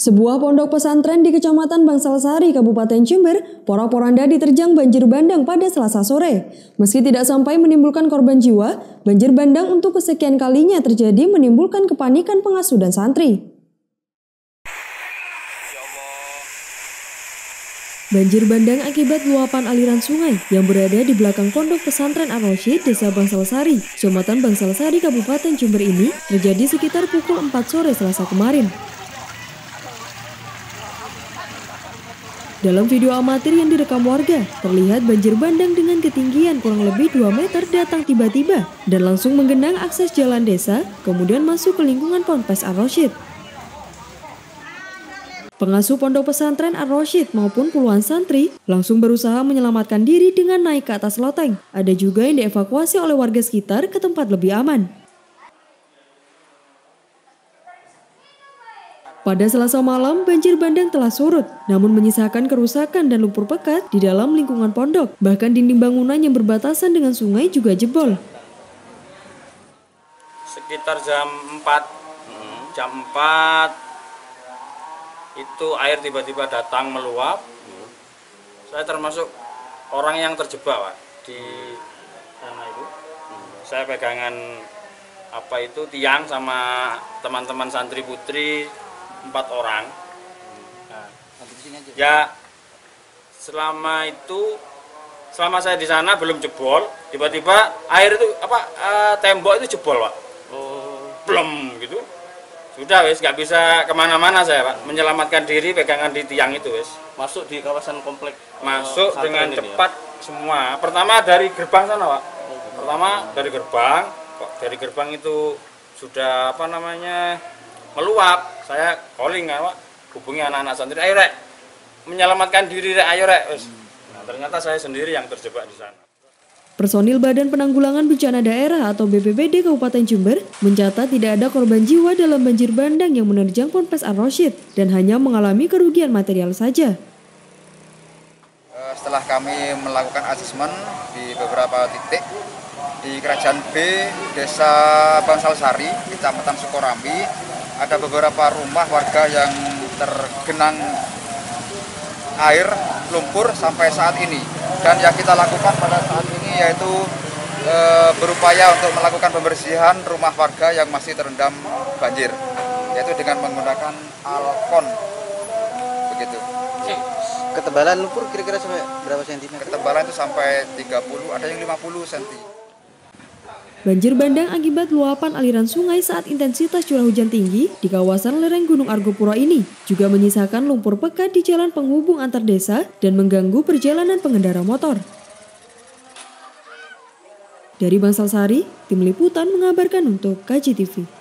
Sebuah pondok pesantren di Kecamatan Bangsalsari, Kabupaten Jember, porak-poranda diterjang banjir bandang pada Selasa sore. Meski tidak sampai menimbulkan korban jiwa, banjir bandang untuk kesekian kalinya terjadi menimbulkan kepanikan pengasuh dan santri. Banjir bandang akibat luapan aliran sungai yang berada di belakang pondok pesantren Ar-Rasyid, Desa Bangsalsari, Kecamatan Bangsalsari, Kabupaten Jember ini terjadi sekitar pukul 4 sore Selasa kemarin. Dalam video amatir yang direkam warga, terlihat banjir bandang dengan ketinggian kurang lebih 2 meter datang tiba-tiba dan langsung menggenang akses jalan desa, kemudian masuk ke lingkungan Ponpes Ar-Rosyid. Pengasuh pondok pesantren Ar-Rosyid maupun puluhan santri langsung berusaha menyelamatkan diri dengan naik ke atas loteng. Ada juga yang dievakuasi oleh warga sekitar ke tempat lebih aman. Pada selasa malam, banjir bandang telah surut, namun menyisakan kerusakan dan lumpur pekat di dalam lingkungan pondok. Bahkan dinding bangunan yang berbatasan dengan sungai juga jebol. Sekitar jam 4, hmm, jam 4 itu air tiba-tiba datang meluap. Saya termasuk orang yang terjebak Pak, di sana itu. Saya pegangan apa itu tiang sama teman-teman santri putri empat orang. Nah, ya selama itu selama saya di sana belum jebol, tiba-tiba air itu apa uh, tembok itu jebol pak, oh. belum gitu. Sudah wes nggak bisa ke mana-mana saya pak, menyelamatkan diri pegangan di tiang itu wes. Masuk di kawasan komplek. Masuk uh, dengan ya? cepat ya? semua. Pertama dari gerbang sana pak. Oh, Pertama dari gerbang, dari gerbang itu sudah apa namanya meluap saya calling kan pak. Hubungi anak-anak santri. Ayo rek. Menyelamatkan diri rek. Ayo rek. Nah, ternyata saya sendiri yang terjebak di sana. Personil Badan Penanggulangan Bencana Daerah atau BPBD Kabupaten Jember mencatat tidak ada korban jiwa dalam banjir bandang yang menerjang Ponpes Ar-Rosyid dan hanya mengalami kerugian material saja. Eh, setelah kami melakukan asesmen di beberapa titik di Kerajaan B, Desa Bangsalsari, Kecamatan Sukorambi, ada beberapa rumah warga yang tergenang air lumpur sampai saat ini. Dan yang kita lakukan pada saat ini yaitu e, berupaya untuk melakukan pembersihan rumah warga yang masih terendam banjir yaitu dengan menggunakan alkon. Begitu. Ketebalan lumpur kira-kira sampai berapa sentimeter? ketebalan itu sampai 30 ada yang 50 cm Banjir bandang akibat luapan aliran sungai saat intensitas curah hujan tinggi di kawasan lereng Gunung Argopuro ini juga menyisakan lumpur pekat di jalan penghubung antar desa dan mengganggu perjalanan pengendara motor. Dari Bangsal Sari, tim liputan mengabarkan untuk KJTV.